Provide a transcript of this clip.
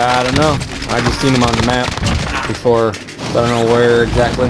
I don't know. I just seen him on the map before, I don't know where exactly.